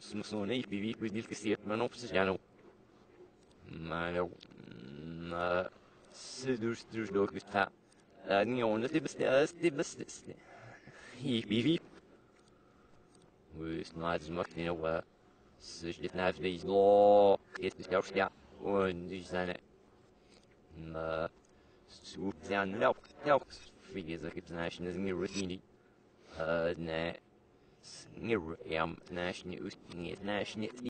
Smithsonian vive de ser, mas não precisaram. Mas na se dos dos do que está a minha onda de bastante de bastante e vive وش نعز مكتنا و سجدتنا في ليز لو كيت بتاوشتيا ونديش زانا ما سوف زانا لو كتاوكس في جزاك بزناش نزمي روتيني هادنا National